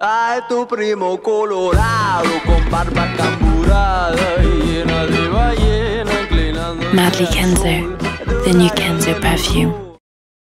Ay, tu primo colorado con barba camburada y llena de ballena inclinando. Madly Kenzo, the new Kenzo perfume.